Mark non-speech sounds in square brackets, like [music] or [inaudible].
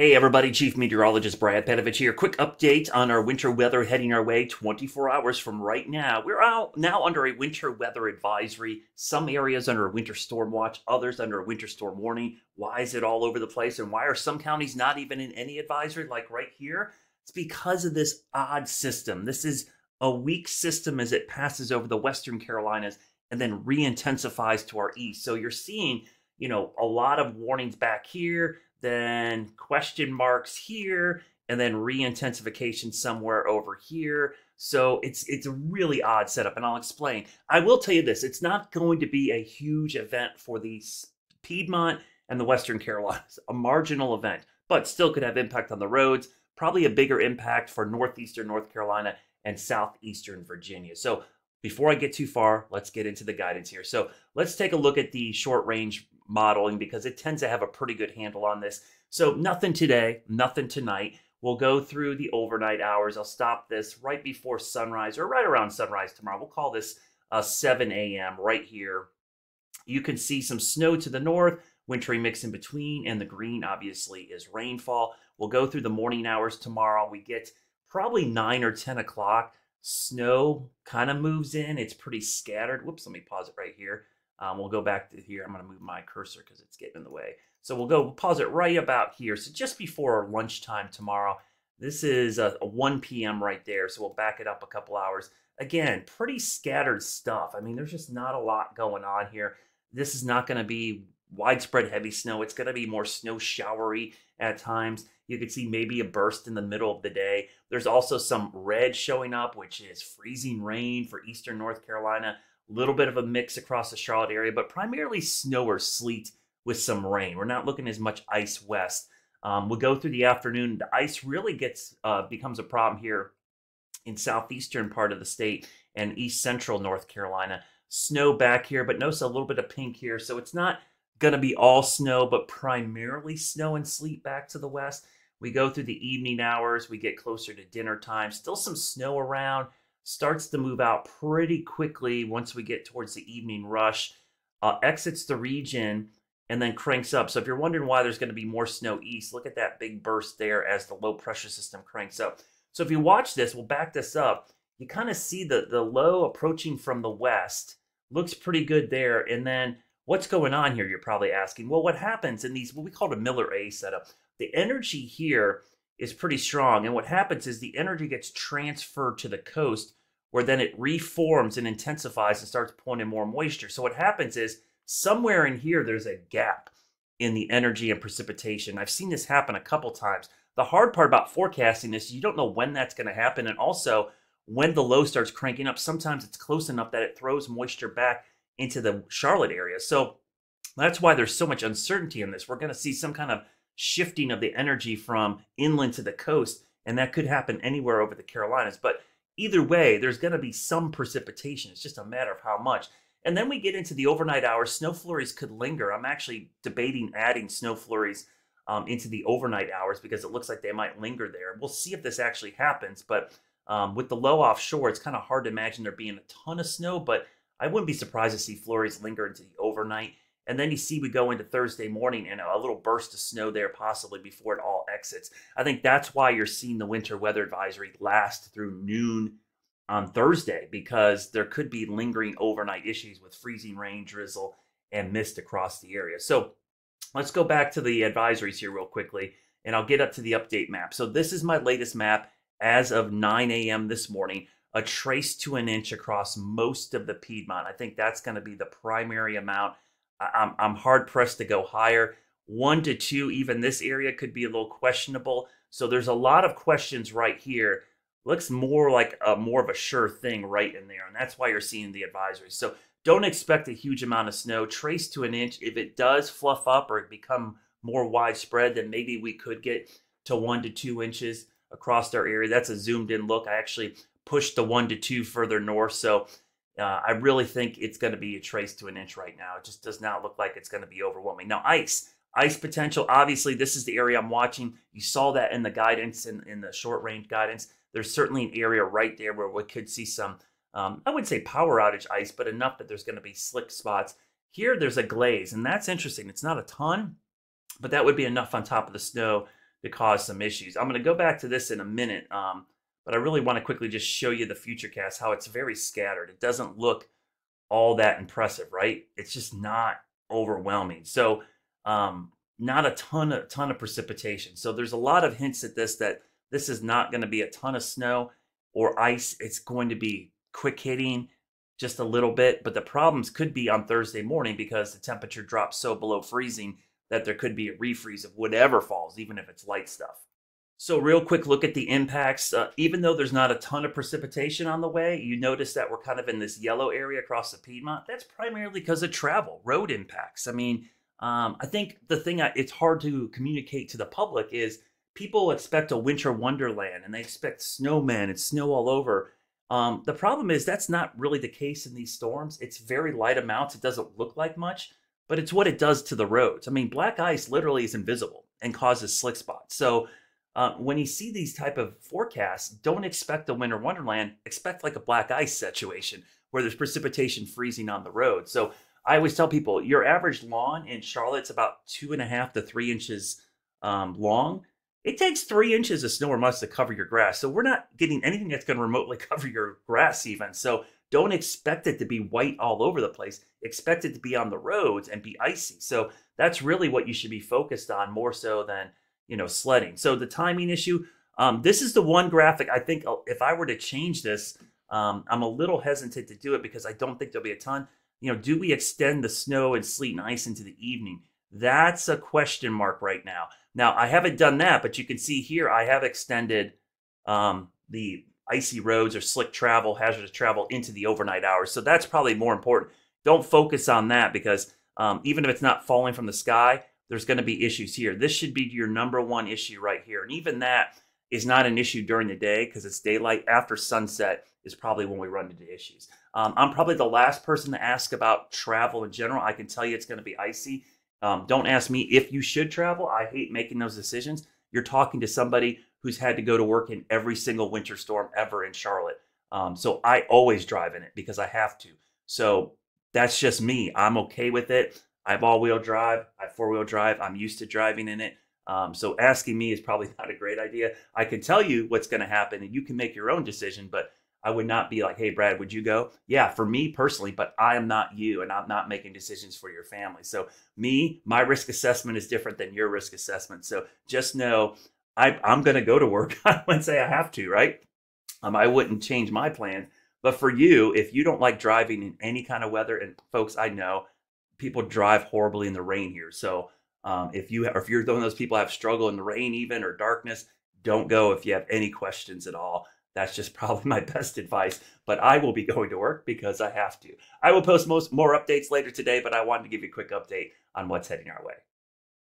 Hey everybody, Chief Meteorologist Brad Panovich here. Quick update on our winter weather heading our way 24 hours from right now. We're out now under a winter weather advisory. Some areas under a winter storm watch, others under a winter storm warning. Why is it all over the place and why are some counties not even in any advisory like right here? It's because of this odd system. This is a weak system as it passes over the western Carolinas and then re-intensifies to our east. So you're seeing, you know, a lot of warnings back here then question marks here, and then re-intensification somewhere over here. So it's it's a really odd setup, and I'll explain. I will tell you this: it's not going to be a huge event for the Piedmont and the Western Carolinas, a marginal event, but still could have impact on the roads. Probably a bigger impact for northeastern North Carolina and southeastern Virginia. So before I get too far, let's get into the guidance here. So let's take a look at the short range modeling because it tends to have a pretty good handle on this. So nothing today, nothing tonight. We'll go through the overnight hours. I'll stop this right before sunrise or right around sunrise tomorrow. We'll call this uh, 7 a.m. right here. You can see some snow to the north, wintry mix in between, and the green obviously is rainfall. We'll go through the morning hours tomorrow. We get probably 9 or 10 o'clock. Snow kind of moves in. It's pretty scattered. Whoops, let me pause it right here. Um, we'll go back to here. I'm going to move my cursor because it's getting in the way. So we'll go pause it right about here. So just before lunchtime tomorrow. This is a, a 1 p.m. right there. So we'll back it up a couple hours. Again, pretty scattered stuff. I mean, there's just not a lot going on here. This is not going to be widespread heavy snow. It's going to be more snow showery at times. You could see maybe a burst in the middle of the day. There's also some red showing up, which is freezing rain for eastern North Carolina little bit of a mix across the Charlotte area, but primarily snow or sleet with some rain. We're not looking as much ice west. Um, we'll go through the afternoon. The ice really gets uh, becomes a problem here in southeastern part of the state and east central North Carolina. Snow back here, but notice a little bit of pink here. So it's not going to be all snow, but primarily snow and sleet back to the west. We go through the evening hours. We get closer to dinner time. Still some snow around starts to move out pretty quickly once we get towards the evening rush, uh, exits the region, and then cranks up. So if you're wondering why there's going to be more snow east, look at that big burst there as the low pressure system cranks up. So if you watch this, we'll back this up. You kind of see the, the low approaching from the west. Looks pretty good there. And then what's going on here, you're probably asking. Well, what happens in these, what we call a Miller A setup, the energy here is pretty strong. And what happens is the energy gets transferred to the coast where then it reforms and intensifies and starts pulling in more moisture. So what happens is somewhere in here, there's a gap in the energy and precipitation. I've seen this happen a couple times. The hard part about forecasting is you don't know when that's going to happen. And also, when the low starts cranking up, sometimes it's close enough that it throws moisture back into the Charlotte area. So that's why there's so much uncertainty in this. We're going to see some kind of shifting of the energy from inland to the coast, and that could happen anywhere over the Carolinas. But either way, there's going to be some precipitation. It's just a matter of how much. And then we get into the overnight hours. Snow flurries could linger. I'm actually debating adding snow flurries um, into the overnight hours because it looks like they might linger there. We'll see if this actually happens. But um, with the low offshore, it's kind of hard to imagine there being a ton of snow, but I wouldn't be surprised to see flurries linger into the overnight. And then you see we go into Thursday morning and a little burst of snow there possibly before it all exits. I think that's why you're seeing the winter weather advisory last through noon on Thursday because there could be lingering overnight issues with freezing rain, drizzle, and mist across the area. So let's go back to the advisories here real quickly and I'll get up to the update map. So this is my latest map as of 9 a.m. this morning, a trace to an inch across most of the Piedmont. I think that's going to be the primary amount I'm, I'm hard pressed to go higher. One to two, even this area could be a little questionable. So there's a lot of questions right here. Looks more like a more of a sure thing right in there. And that's why you're seeing the advisory. So don't expect a huge amount of snow. Trace to an inch. If it does fluff up or become more widespread, then maybe we could get to one to two inches across our area. That's a zoomed in look. I actually pushed the one to two further north. So uh, I really think it's going to be a trace to an inch right now. It just does not look like it's going to be overwhelming. Now, ice, ice potential. Obviously, this is the area I'm watching. You saw that in the guidance and in, in, the short range guidance. There's certainly an area right there where we could see some, um, I wouldn't say power outage ice, but enough that there's going to be slick spots. Here, there's a glaze, and that's interesting. It's not a ton, but that would be enough on top of the snow to cause some issues. I'm going to go back to this in a minute, um, but I really want to quickly just show you the futurecast, how it's very scattered. It doesn't look all that impressive, right? It's just not overwhelming. So, um, not a ton of ton of precipitation. So there's a lot of hints at this that this is not going to be a ton of snow or ice. It's going to be quick hitting just a little bit, but the problems could be on Thursday morning because the temperature drops so below freezing that there could be a refreeze of whatever falls, even if it's light stuff. So, real quick look at the impacts. Uh, even though there's not a ton of precipitation on the way, you notice that we're kind of in this yellow area across the Piedmont. That's primarily because of travel, road impacts. I mean, um, I think the thing I, it's hard to communicate to the public is people expect a winter wonderland and they expect snowmen and snow all over. Um, the problem is that's not really the case in these storms. It's very light amounts. It doesn't look like much, but it's what it does to the roads. I mean, black ice literally is invisible and causes slick spots. So uh, when you see these type of forecasts, don't expect a winter wonderland. Expect like a black ice situation where there's precipitation freezing on the road. So I always tell people your average lawn in Charlotte's about two and a half to three inches um, long. It takes three inches of snow or must to cover your grass. So we're not getting anything that's going to remotely [laughs] cover your grass even. So don't expect it to be white all over the place. Expect it to be on the roads and be icy. So that's really what you should be focused on more so than you know, sledding. So the timing issue, um, this is the one graphic I think uh, if I were to change this, um, I'm a little hesitant to do it because I don't think there'll be a ton. You know, do we extend the snow and sleet and ice into the evening? That's a question mark right now. Now, I haven't done that, but you can see here I have extended um, the icy roads or slick travel, hazardous travel into the overnight hours. So that's probably more important. Don't focus on that because um, even if it's not falling from the sky, there's going to be issues here. This should be your number one issue right here. And even that is not an issue during the day because it's daylight. After sunset is probably when we run into issues. Um, I'm probably the last person to ask about travel in general. I can tell you it's going to be icy. Um, don't ask me if you should travel. I hate making those decisions. You're talking to somebody who's had to go to work in every single winter storm ever in Charlotte. Um, so I always drive in it because I have to. So that's just me. I'm okay with it. I have all wheel drive, I have four wheel drive. I'm used to driving in it. Um, so asking me is probably [laughs] not a great idea. I can tell you what's going to happen and you can make your own decision, but I would not be like, hey, Brad, would you go? Yeah, for me personally, but I am not you and I'm not making decisions for your family. So, me, my risk assessment is different than your risk assessment. So, just know I, am going to go to work. [laughs] I wouldn't say I have to, right? Um, I wouldn't change my plans. But for you, if you don't like driving in any kind of weather, and folks, I know people drive horribly in the rain here. So um, if you if you're one of those people have struggle in the rain even or darkness, don't go if you have any questions at all. That's just [laughs] probably my best advice. But I will be going to work because I have to. I will post most more updates later today, but I wanted to give you a quick update on what's heading our way.